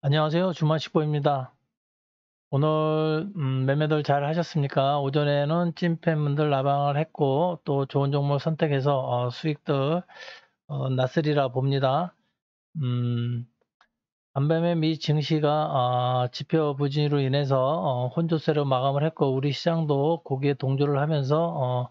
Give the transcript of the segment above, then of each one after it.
안녕하세요. 주말식보입니다. 오늘 음, 매매들 잘 하셨습니까? 오전에는 찐팬분들 나방을 했고 또 좋은 종목 선택해서 어, 수익들 어, 났으리라 봅니다. 음, 안배매 미 증시가 어, 지표 부진으로 인해서 어, 혼조세로 마감을 했고 우리 시장도 거기에 동조를 하면서 어,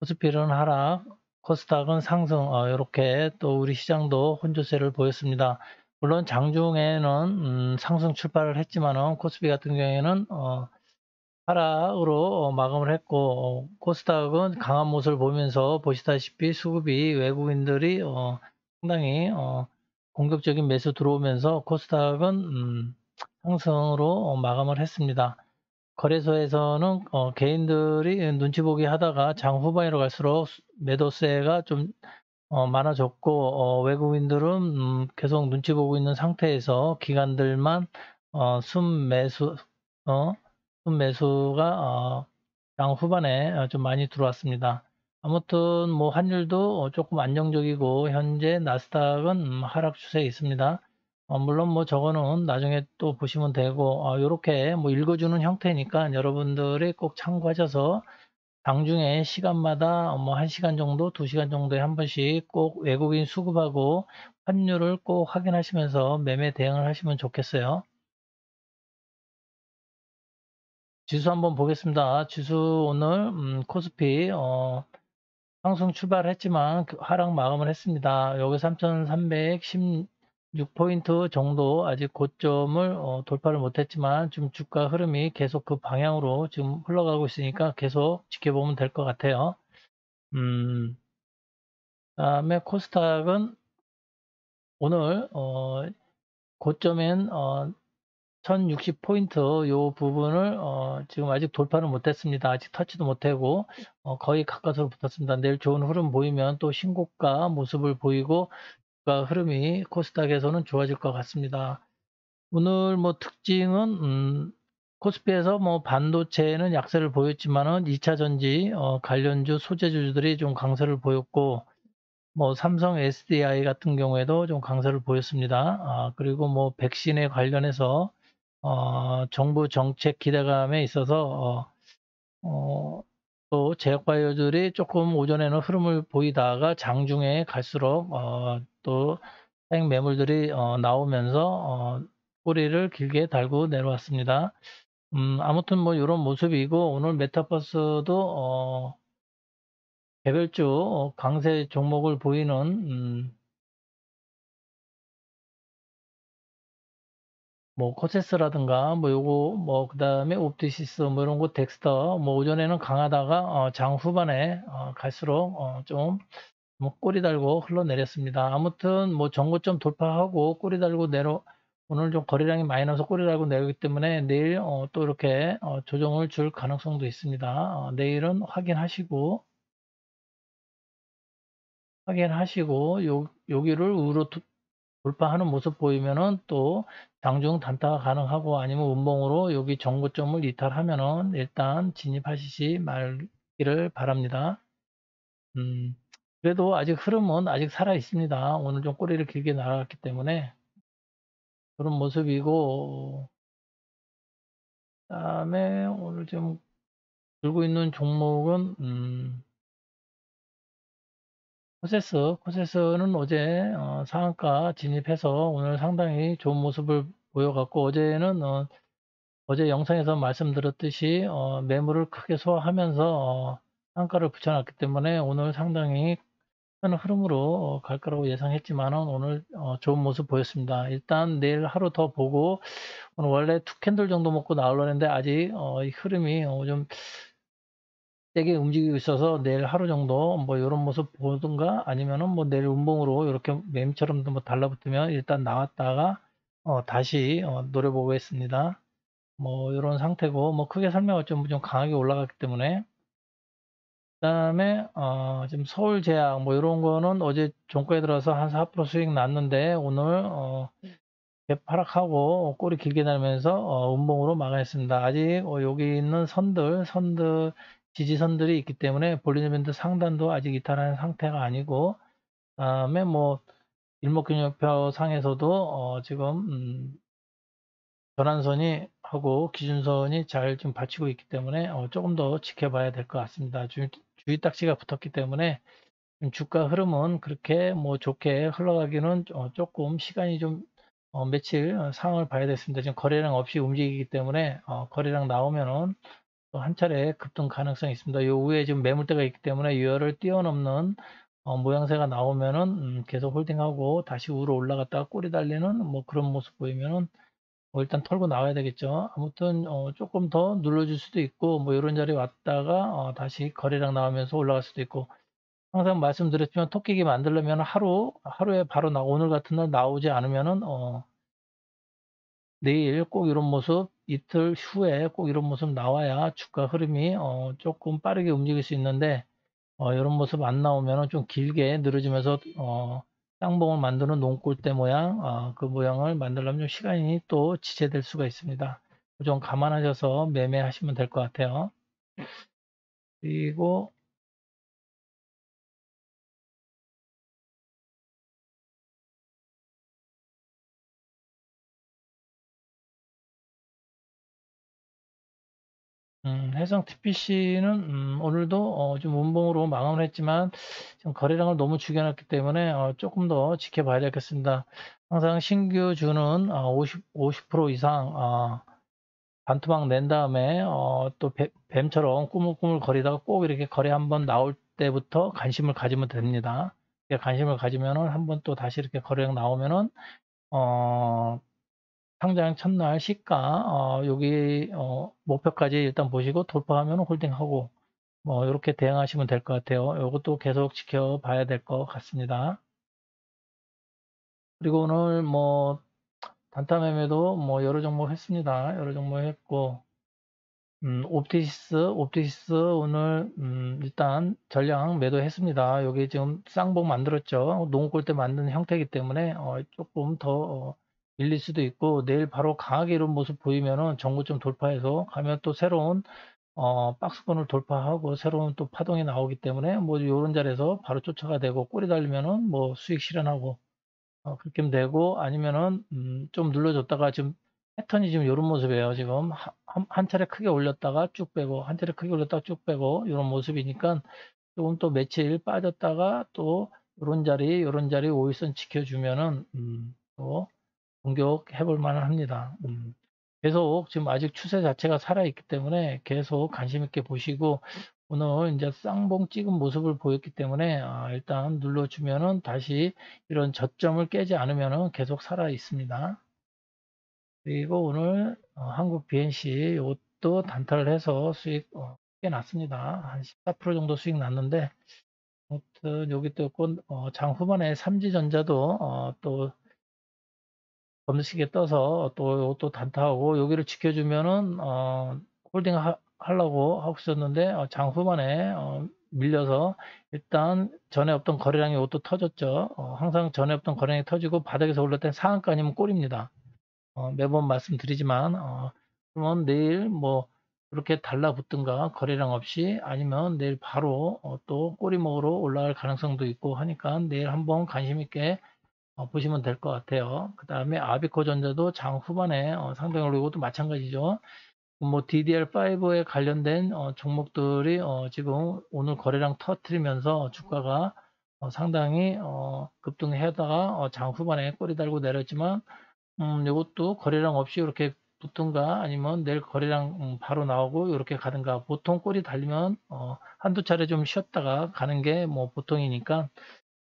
코스피는 하락, 코스닥은 상승 이렇게 어, 또 우리 시장도 혼조세를 보였습니다. 물론 장중에는 음, 상승 출발을 했지만은 코스피 같은 경우에는 어, 하락으로 어, 마감을 했고 어, 코스닥은 강한 모습을 보면서 보시다시피 수급이 외국인들이 어, 상당히 어, 공격적인 매수 들어오면서 코스닥은 음, 상승으로 어, 마감을 했습니다. 거래소에서는 어, 개인들이 눈치 보기 하다가 장 후반으로 갈수록 매도세가 좀 어, 많아졌고 어, 외국인들은 음, 계속 눈치 보고 있는 상태에서 기관들만 어, 순매수 어, 순매수가 어, 장 후반에 어, 좀 많이 들어왔습니다. 아무튼 뭐 환율도 어, 조금 안정적이고 현재 나스닥은 음, 하락 추세에 있습니다. 어, 물론 뭐 저거는 나중에 또 보시면 되고 어, 이렇게 뭐 읽어주는 형태니까 여러분들이 꼭 참고하셔서 장중에 시간마다 뭐 1시간 정도, 2시간 정도에 한 번씩 꼭 외국인 수급하고 환율을 꼭 확인하시면서 매매 대응을 하시면 좋겠어요. 지수 한번 보겠습니다. 지수 오늘 음, 코스피 어, 상승 출발했지만 그 하락 마감을 했습니다. 여기 3,310 6포인트 정도 아직 고점을 어, 돌파를 못했지만 지금 주가 흐름이 계속 그 방향으로 지금 흘러가고 있으니까 계속 지켜보면 될 것 같아요. 음, 다음에 코스닥은 오늘 어, 고점인 어, 1060포인트 요 부분을 어, 지금 아직 돌파를 못했습니다. 아직 터치도 못하고 어, 거의 가까스로 붙었습니다. 내일 좋은 흐름 보이면 또 신고가 모습을 보이고 흐름이 코스닥에서는 좋아질 것 같습니다. 오늘 뭐 특징은 음, 코스피에서 뭐 반도체는 약세를 보였지만은 2차 전지 어, 관련주 소재주들이 좀 강세를 보였고 뭐 삼성 SDI 같은 경우에도 좀 강세를 보였습니다. 아, 그리고 뭐 백신에 관련해서 어, 정부 정책 기대감에 있어서 어, 어, 또 제약바이오들이 조금 오전에는 흐름을 보이다가 장중에 갈수록 어, 또 사행 매물들이 어, 나오면서 어, 꼬리를 길게 달고 내려왔습니다. 음, 아무튼 뭐 이런 모습이고 오늘 메타버스도 어, 개별주 어, 강세 종목을 보이는 음, 뭐 코세스라든가 뭐 요거 뭐 그다음에 옵티시스 뭐 이런 거 덱스터 뭐 오전에는 강하다가 어, 장 후반에 어, 갈수록 어, 좀 뭐 꼬리 달고 흘러내렸습니다. 아무튼 뭐 전고점 돌파하고 꼬리 달고 내려 오늘 좀 거래량이 많이 나서 꼬리 달고 내리기 때문에 내일 어, 또 이렇게 어, 조정을 줄 가능성도 있습니다. 어, 내일은 확인하시고 확인하시고 요, 여기를 우로 돌파하는 모습 보이면은 또 장중 단타가 가능하고 아니면 운봉으로 여기 정고점을 이탈하면은 일단 진입하시지 말기를 바랍니다. 음, 그래도 아직 흐름은 아직 살아 있습니다. 오늘 좀 꼬리를 길게 날아갔기 때문에 그런 모습이고 그다음에 오늘 좀 들고 있는 종목은 음, 코세스, 코세스는 어제 어, 상한가 진입해서 오늘 상당히 좋은 모습을 보여갖고 어제는 어, 제 영상에서 말씀드렸듯이 어, 매물을 크게 소화하면서 어, 상가를 붙여놨기 때문에 오늘 상당히 큰 흐름으로 어, 갈 거라고 예상했지만 오늘 어, 좋은 모습 보였습니다. 일단 내일 하루 더 보고 오늘 원래 two candle 정도 먹고 나오려는데 아직 어, 이 흐름이 좀 세게 움직이고 있어서 내일 하루 정도 뭐 이런 모습 보든가 아니면은 뭐 내일 음봉으로 이렇게 매미처럼 뭐 달라붙으면 일단 나왔다가 어 다시 어 노려보겠습니다. 뭐 이런 상태고 뭐 크게 설명을 좀, 좀 강하게 올라갔기 때문에 그 다음에 어 지금 서울제약 뭐 이런 거는 어제 종가에 들어서 한 4% 수익 났는데 오늘 어 하락하고 꼬리 길게 달면서 어 운봉으로 막아냈습니다. 아직 어 여기 있는 선들 선들 지지선들이 있기 때문에 볼리는 밴드 상단도 아직 이탈한 상태가 아니고 다음에 뭐 일목균형표 상에서도 어 지금 음 전환선이 하고 기준선이 잘 좀 받치고 있기 때문에 어, 조금 더 지켜봐야 될 것 같습니다. 주, 주의 딱지가 붙었기 때문에 주가 흐름은 그렇게 뭐 좋게 흘러가기는 어, 조금 시간이 좀 어, 며칠 상황을 봐야 됐습니다. 지금 거래량 없이 움직이기 때문에 어, 거래량 나오면은 또 한 차례 급등 가능성이 있습니다. 이 위에 지금 매물대가 있기 때문에 유열을 뛰어넘는 어, 모양새가 나오면은 음, 계속 홀딩하고 다시 위로 올라갔다가 꼬리 달리는 뭐 그런 모습 보이면은 뭐 일단 털고 나와야 되겠죠. 아무튼 어, 조금 더 눌러줄 수도 있고 뭐 이런 자리 왔다가 어, 다시 거래량 나오면서 올라갈 수도 있고 항상 말씀드렸지만 토끼기 만들려면 하루 하루에 바로 나 오늘 같은 날 나오지 않으면은 어, 내일 꼭 이런 모습 이틀 후에 꼭 이런 모습 나와야 주가 흐름이 어, 조금 빠르게 움직일 수 있는데 어, 이런 모습 안 나오면 좀 길게 늘어지면서 어, 쌍봉을 만드는 농골대 모양 어, 그 모양을 만들려면 좀 시간이 또 지체될 수가 있습니다. 좀 감안하셔서 매매하시면 될 것 같아요. 그리고 음, 해성 TPC는 음, 오늘도 어, 좀 운봉으로 마감을 했지만 지금 거래량을 너무 죽여놨기 때문에 어, 조금 더 지켜봐야 되겠습니다. 항상 신규 주는 어, 50, 50% 이상 어, 반토막 낸 다음에 어, 또 뱀, 처럼 꾸물꾸물 거리다가 꼭 이렇게 거래 한번 나올 때부터 관심을 가지면 됩니다. 관심을 가지면은 한번 또 다시 이렇게 거래량 나오면은 어, 상장 첫날 시가 어, 여기 어, 목표까지 일단 보시고 돌파하면 홀딩하고 뭐 이렇게 대응하시면 될 것 같아요. 이것도 계속 지켜봐야 될 것 같습니다. 그리고 오늘 뭐 단타 매매도 뭐 여러 종목 했습니다. 여러 종목 했고 음, 옵티시스, 옵티시스 오늘 음, 일단 전량 매도했습니다. 여기 지금 쌍봉 만들었죠. 농골대 만든 형태이기 때문에 어, 조금 더 어, 밀릴 수도 있고 내일 바로 강하게 이런 모습 보이면은 정고점 돌파해서 가면 또 새로운 어, 박스권을 돌파하고 새로운 또 파동이 나오기 때문에 뭐 이런 자리에서 바로 쫓아가 되고 꼬리 달리면은 뭐 수익 실현하고 어, 그렇게 하면 되고 아니면은 음, 좀 눌러줬다가 지금 패턴이 지금 이런 모습이에요. 지금 한, 한 차례 크게 올렸다가 쭉 빼고 한 차례 크게 올렸다가 쭉 빼고 이런 모습이니까 조금 또 며칠 빠졌다가 또 이런 자리 이런 자리 5일선 지켜주면은 음, 또 공격해 볼 만은 합니다. 음, 계속 지금 아직 추세 자체가 살아있기 때문에 계속 관심 있게 보시고 오늘 이제 쌍봉 찍은 모습을 보였기 때문에 아, 일단 눌러주면은 다시 이런 저점을 깨지 않으면은 계속 살아 있습니다. 그리고 오늘 어, 한국 BNC 이것도 단타를 해서 수익 어, 꽤 났습니다. 한 14% 정도 수익 났는데 아무튼 여기 또 어, 장 후반에 삼지전자도 어, 또 검색에 떠서 또, 또 단타하고 여기를 지켜주면은, 어, 홀딩 하, 하려고 하고 있었는데, 어, 장 후반에, 어, 밀려서 일단 전에 없던 거래량이 또 터졌죠. 어, 항상 전에 없던 거래량이 터지고 바닥에서 올랐을 때 상한가 아니면 꼴입니다. 어, 매번 말씀드리지만, 어, 그러면 내일 뭐, 그렇게 달라붙든가 거래량 없이 아니면 내일 바로 어, 또 꼬리 먹으러 올라갈 가능성도 있고 하니까 내일 한번 관심 있게 어, 보시면 될 것 같아요. 그 다음에 아비코 전자도 장 후반에 어, 상당히 오르고 또 마찬가지죠. 뭐 DDR5에 관련된 어, 종목들이 어, 지금 오늘 거래량 터트리면서 주가가 어, 상당히 어, 급등하다가 장 후반에 꼬리 달고 내렸지만 음, 이것도 거래량 없이 이렇게 붙든가 아니면 내일 거래량 음, 바로 나오고 이렇게 가든가 보통 꼬리 달리면 한두 차례 좀 쉬었다가 가는 게 뭐 보통이니까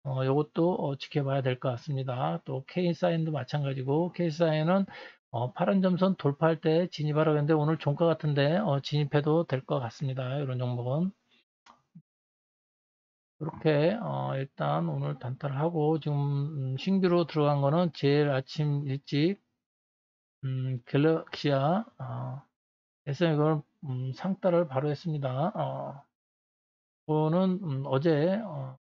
어, 요것도 어, 지켜봐야 될 것 같습니다. 또 K사인도 마찬가지고 K사인은 어, 파란 점선 돌파할 때 진입하라고 했는데 오늘 종가 같은데 어, 진입해도 될 것 같습니다. 이런 종목은 이렇게 어, 일단 오늘 단타를 하고 지금 음, 신규로 들어간 거는 제일 아침 일찍 음, 갤럭시아 어, SM 이걸 음, 상따를 바로 했습니다. 어, 이거는 음, 어제 어,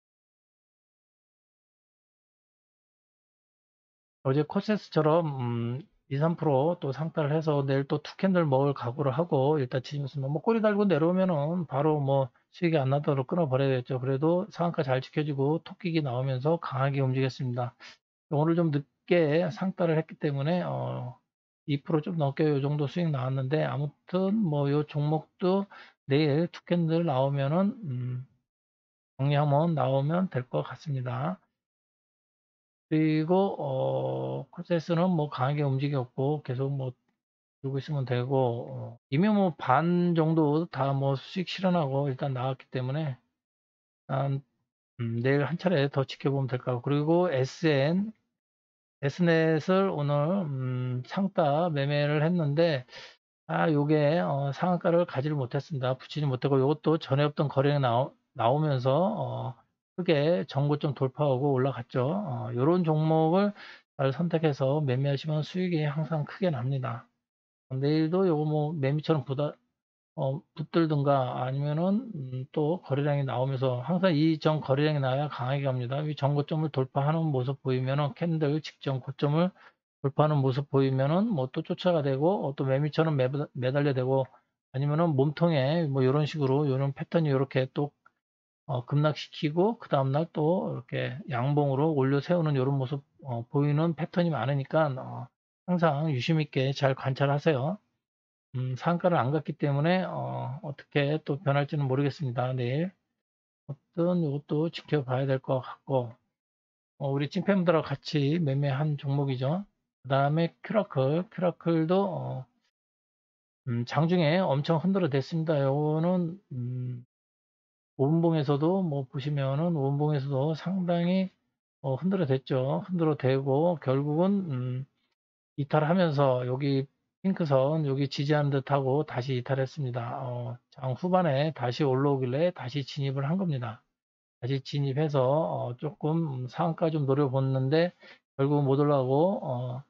어제 코세스처럼 음, 2, 3%또 상따를 해서 내일 또 two candle 먹을 각오를 하고 일단 지면서 뭐 꼬리 달고 내려오면은 바로 뭐 수익이 안 나도록 끊어버려야겠죠. 그래도 상한가 잘 지켜주고 토끼기 나오면서 강하게 움직였습니다. 오늘 좀 늦게 상따를 했기 때문에 어, 2%좀 넘게 요 정도 수익 나왔는데 아무튼 뭐 요 종목도 내일 two candle 나오면은 음, 정리 한번 나오면 될 것 같습니다. 그리고 어, 코세스는 뭐 강하게 움직였고 계속 뭐 들고 있으면 되고 어, 이미 뭐 반 정도 다 뭐 수익 실현하고 일단 나왔기 때문에 한 음, 내일 한 차례 더 지켜보면 될것 같고 그리고 SN S넷을 오늘 음, 상따 매매를 했는데 아 요게 어, 상한가를 가지를 못했습니다. 붙이지 못하고 이것도 전에 없던 거래가 나오, 나오면서 어, 크게 정고점 돌파하고 올라갔죠. 어, 이런 종목을 잘 선택해서 매매하시면 수익이 항상 크게 납니다. 내일도 요거 뭐 매미처럼 부다, 어, 붙들든가 아니면은 음, 또 거래량이 나오면서 항상 이 전 거래량이 나야 강하게 갑니다. 이 전고점을 돌파하는 모습 보이면은 캔들 직전 고점을 돌파하는 모습 보이면은 뭐 또 쫓아가 되고 어, 또 매미처럼 매, 매달려 되고 아니면은 몸통에 뭐 이런 식으로 이런 패턴이 이렇게 또 어, 급락시키고 그 다음날 또 이렇게 양봉으로 올려 세우는 이런 모습 어, 보이는 패턴이 많으니까 어, 항상 유심 있게 잘 관찰하세요. 음, 상가를 안 갔기 때문에 어, 떻게 또 변할지는 모르겠습니다. 내일 어떤 이것도 지켜봐야 될 것 같고 어, 우리 찐팬들하고 같이 매매한 종목이죠. 그 다음에 큐라클, 큐라클도 어, 음, 장중에 엄청 흔들어 댔습니다. 요거는 음, 오분봉에서도 뭐 보시면은 오분봉에서도 상당히 어, 흔들어 댔죠. 흔들어 대고 결국은 음, 이탈하면서 여기 핑크선 여기 지지하는 듯하고 다시 이탈했습니다. 어, 장 후반에 다시 올라오길래 다시 진입을 한 겁니다. 다시 진입해서 어, 조금 상한가 좀 노려봤는데 결국 못 올라가고 어,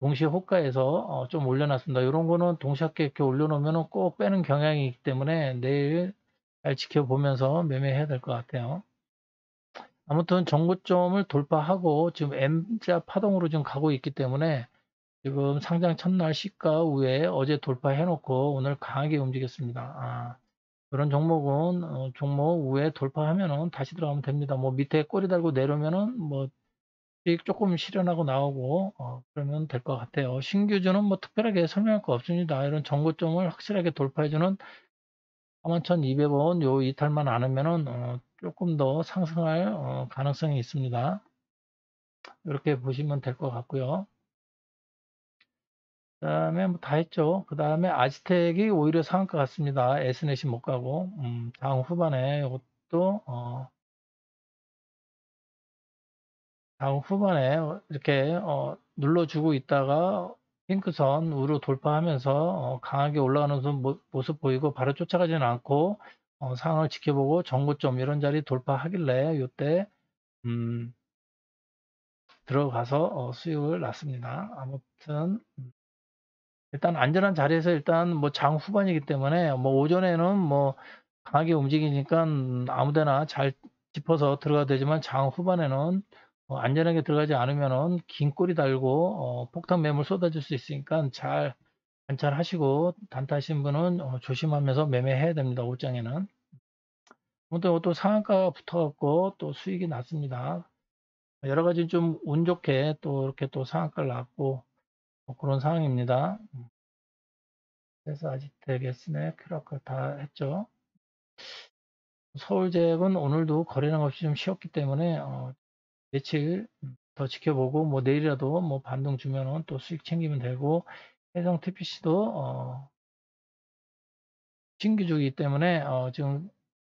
동시에 호가에서 어, 좀 올려놨습니다. 이런 거는 동시에 이렇게 올려놓으면 꼭 빼는 경향이 있기 때문에 내일 잘 지켜보면서 매매해야 될 것 같아요. 아무튼 정고점을 돌파하고 지금 M자 파동으로 지금 가고 있기 때문에 지금 상장 첫날 시가 후에 어제 돌파해놓고 오늘 강하게 움직였습니다. 아, 그런 종목은 어, 종목 후에 돌파하면은 다시 들어가면 됩니다. 뭐 밑에 꼬리 달고 내려면은 뭐 수익 조금 실현하고 나오고 어, 그러면 될 것 같아요. 신규주는 뭐 특별하게 설명할 거 없습니다. 이런 정고점을 확실하게 돌파해주는 41,200원 요 이탈만 안 하면은 어, 조금 더 상승할 어, 가능성이 있습니다. 이렇게 보시면 될 것 같고요. 그 다음에 뭐 다 했죠. 그 다음에 아지텍이 오히려 상한가 같습니다. S넷이 못 가고 음, 다음 후반에 이것도 어, 다음 후반에 이렇게 어, 눌러주고 있다가 핑크선 우로 돌파하면서 어, 강하게 올라가는 모습 보이고 바로 쫓아가지는 않고 어, 상황을 지켜보고 정고점 이런 자리 돌파하길래 이때 음, 들어가서 어, 수익을 났습니다. 아무튼 음, 일단 안전한 자리에서 일단 뭐 장 후반이기 때문에 뭐 오전에는 뭐 강하게 움직이니까 아무데나 잘 짚어서 들어가야 되지만 장 후반에는 어, 안전하게 들어가지 않으면은 긴 꼬리 달고 어, 폭탄 매물 쏟아질 수 있으니까 잘 관찰하시고 단타하신 분은 어, 조심하면서 매매해야 됩니다. 옷장에는. 아무튼 또 상한가가 붙어갖고 또 수익이 났습니다. 여러 가지 좀 운 좋게 또 이렇게 또 상한가를 났고 뭐 그런 상황입니다. 그래서 아직 되겠으네. 큐라클 다 했죠. 서울잭은 오늘도 거래량 없이 좀 쉬었기 때문에 어, 며칠 더 지켜보고 뭐 내일이라도 뭐 반등 주면은 또 수익 챙기면 되고 해성 TPC도 어, 신규주이기 때문에 어, 지금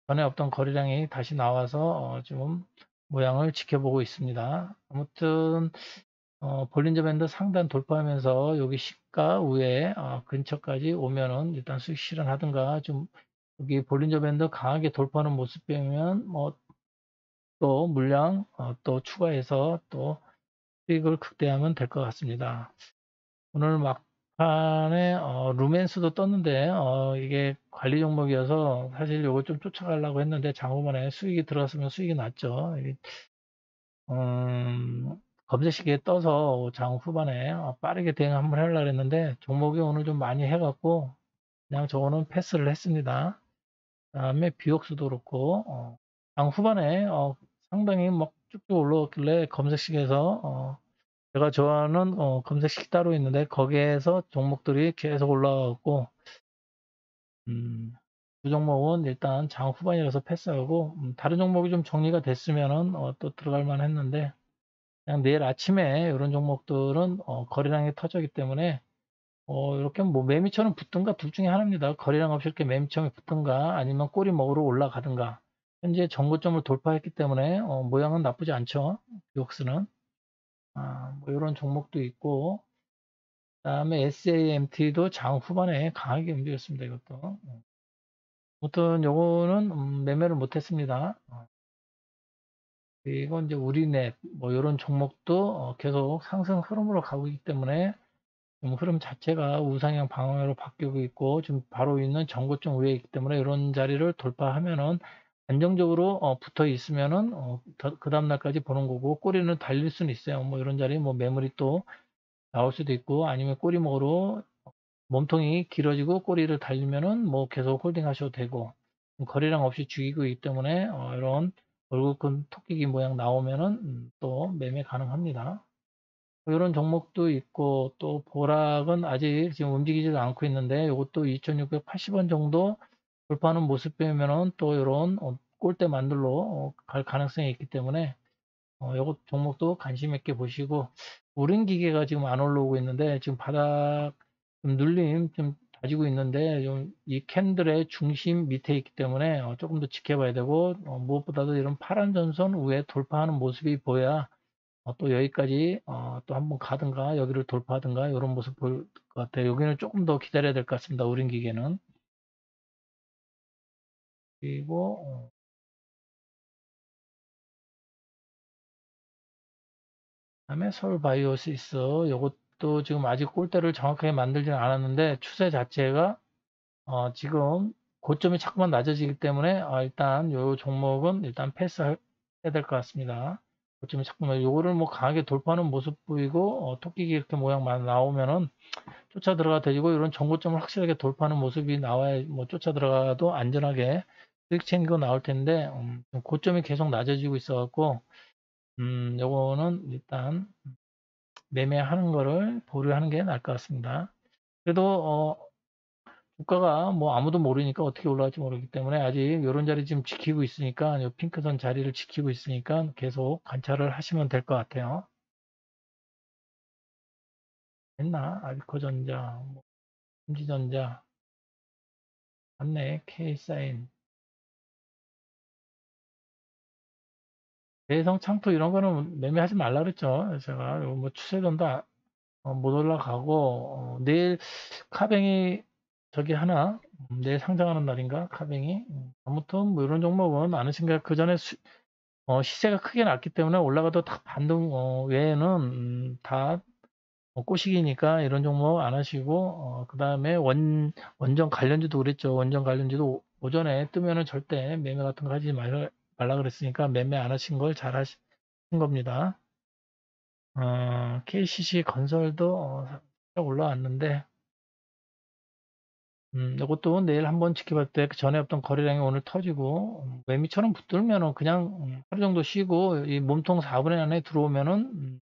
전에 없던 거래량이 다시 나와서 어, 좀 모양을 지켜보고 있습니다. 아무튼 어, 볼린저 밴드 상단 돌파하면서 여기 시가 위에 어, 근처까지 오면은 일단 수익 실현하든가 좀 여기 볼린저 밴드 강하게 돌파하는 모습 보면 뭐 또 물량 어, 또 추가해서 또 수익을 극대화하면 될 것 같습니다. 오늘 막판에 어, 루멘스도 떴는데 어, 이게 관리 종목이어서 사실 이거 좀 쫓아가려고 했는데 장후반에 수익이 들어갔으면 수익이 났죠. 음, 검색시계에 떠서 장 후반에 어, 빠르게 대응 한번 하려고 했는데 종목이 오늘 좀 많이 해갖고 그냥 저거는 패스를 했습니다. 그 다음에 비옥수도 그렇고 어, 장 후반에 어, 상당히 막 쭉쭉 올라왔길래 검색시계에서 어, 제가 좋아하는 어, 검색식 따로 있는데 거기에서 종목들이 계속 올라가고 음, 두 종목은 일단 장 후반이라서 패스하고 음, 다른 종목이 좀 정리가 됐으면은 어, 또 들어갈 만 했는데 그냥 내일 아침에 이런 종목들은 어, 거래량이 터졌기 때문에 어, 이렇게 뭐 매미처럼 붙든가 둘 중에 하나입니다. 거래량 없이 이렇게 매미처럼 붙든가 아니면 꼬리 먹으러 올라가든가 현재 정고점을 돌파했기 때문에 어, 모양은 나쁘지 않죠. 비옥스는 아, 뭐 이런 종목도 있고 그다음에 SAMT도 장 후반에 강하게 움직였습니다. 이것도 아무튼 요거는 음, 매매를 못했습니다. 어. 그리고 이제 우리넷 뭐 이런 종목도 어, 계속 상승 흐름으로 가고 있기 때문에 좀 흐름 자체가 우상향 방향으로 바뀌고 있고 지금 바로 있는 정고점 위에 있기 때문에 이런 자리를 돌파하면은 안정적으로 어, 붙어 있으면은 어, 그 다음 날까지 보는 거고 꼬리는 달릴 수는 있어요. 뭐 이런 자리 뭐 매물이 또 나올 수도 있고 아니면 꼬리목으로 몸통이 길어지고 꼬리를 달리면은 뭐 계속 홀딩 하셔도 되고 거래량 없이 죽이고 있기 때문에 어, 이런 얼굴 큰 토끼기 모양 나오면은 음, 또 매매 가능합니다. 이런 종목도 있고 또 보락은 아직 지금 움직이지도 않고 있는데 이것도 2680원 정도 돌파하는 모습 보면은 또 이런 어, 꼴대 만들러 어, 갈 가능성이 있기 때문에 어, 요것 종목도 관심 있게 보시고 우린 기계가 지금 안 올라오고 있는데 지금 바닥 좀 눌림 좀 가지고 있는데 이 캔들의 중심 밑에 있기 때문에 어, 조금 더 지켜봐야 되고 어, 무엇보다도 이런 파란 전선 위에 돌파하는 모습이 보여야 어, 또 여기까지 어, 또 한번 가든가 여기를 돌파하든가 이런 모습 보일 것 같아요. 여기는 조금 더 기다려야 될 것 같습니다. 우린 기계는 그리고 어, 다음에 서울 바이오시스 이것도 지금 아직 골대를 정확하게 만들지는 않았는데 추세 자체가 어, 지금 고점이 자꾸만 낮아지기 때문에 어, 일단 이 종목은 일단 패스해야 될 것 같습니다. 고점이 자꾸만 요거를 뭐 강하게 돌파하는 모습 보이고 어, 토끼기 이렇게 모양만 나오면은 쫓아 들어가 되고 이런 정고점을 확실하게 돌파하는 모습이 나와야 뭐 쫓아 들어가도 안전하게 수익 챙기고 나올 텐데 음, 고점이 계속 낮아지고 있어 갖고 음, 요거는 일단 매매하는 거를 보류하는 게 나을 것 같습니다. 그래도 어, 주가가 뭐 아무도 모르니까 어떻게 올라갈지 모르기 때문에 아직 이런 자리 지금 지키고 있으니까 요 핑크선 자리를 지키고 있으니까 계속 관찰을 하시면 될 것 같아요. 됐나? 아비코전자, 뭐, 삼지전자, 맞네, K사인, 대성 창투 이런 거는 매매하지 말라 그랬죠. 제가 뭐 추세전도 어, 못 올라가고 어, 내일 카뱅이 저기 하나 음, 내일 상장하는 날인가 카뱅이 음, 아무튼 뭐 이런 종목은 많으신가 그 전에 어, 시세가 크게 났기 때문에 올라가도 다 반등 어, 외에는 음, 다 어, 꼬시기니까 이런 종목 안 하시고 어, 그 다음에 원 원전 관련주도 그랬죠 원전 관련주도 오전에 뜨면은 절대 매매 같은 거 하지 말라, 말라 그랬으니까 매매 안 하신 걸 잘 하신 겁니다. 어, KCC 건설도 어, 올라왔는데 음, 이것도 내일 한번 지켜볼 때 그 전에 없던 거래량이 오늘 터지고 음, 매미처럼 붙들면은 그냥 음, 하루 정도 쉬고 이 몸통 4분의 안에 들어오면은 음,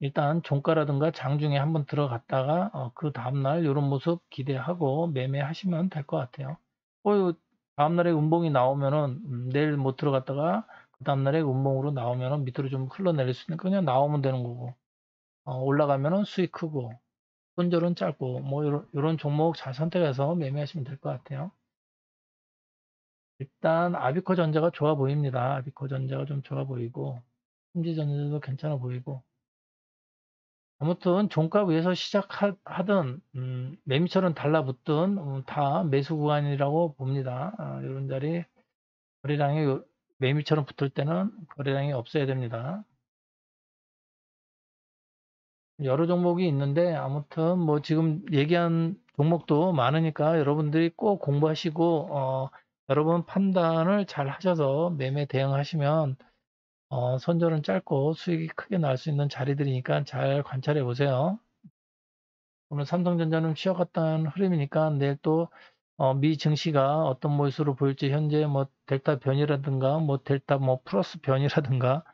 일단 종가라든가 장중에 한번 들어갔다가 어, 그 다음날 이런 모습 기대하고 매매하시면 될 것 같아요. 어, 다음날에 음봉이 나오면은 음, 내일 못 들어갔다가 그 다음날에 음봉으로 나오면은 밑으로 좀 흘러내릴 수 있는 그냥 나오면 되는 거고 어, 올라가면은 수익 크고 손절은 짧고 뭐 이런, 이런 종목 잘 선택해서 매매하시면 될 것 같아요. 일단 아비코 전자가 좋아 보입니다. 아비코 전자가 좀 좋아 보이고 심지전자도 괜찮아 보이고 아무튼 종가 위에서 시작하든 음, 매미처럼 달라붙든 음, 다 매수 구간이라고 봅니다. 아, 이런 자리 거래량이 매미처럼 붙을 때는 거래량이 없어야 됩니다. 여러 종목이 있는데 아무튼 뭐 지금 얘기한 종목도 많으니까 여러분들이 꼭 공부하시고 어, 여러분 판단을 잘 하셔서 매매 대응하시면 어, 손절은 짧고 수익이 크게 날 수 있는 자리들이니까 잘 관찰해 보세요. 오늘 삼성전자는 쉬어갔다는 흐름이니까 내일 또 어, 미 증시가 어떤 모습으로 보일지 현재 뭐 델타 변이라든가 뭐 델타 뭐 플러스 변이라든가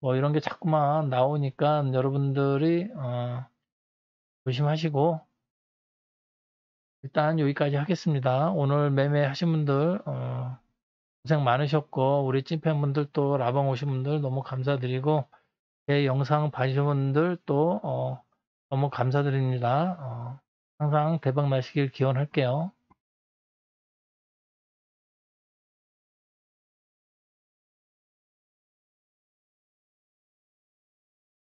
뭐 이런 게 자꾸만 나오니까 여러분들이 어, 조심하시고 일단 여기까지 하겠습니다. 오늘 매매하신 분들 어, 고생 많으셨고 우리 찐팬분들 또 라방 오신 분들 너무 감사드리고 제 영상 봐주신 분들 또 어, 너무 감사드립니다. 어, 항상 대박 나시길 기원할게요.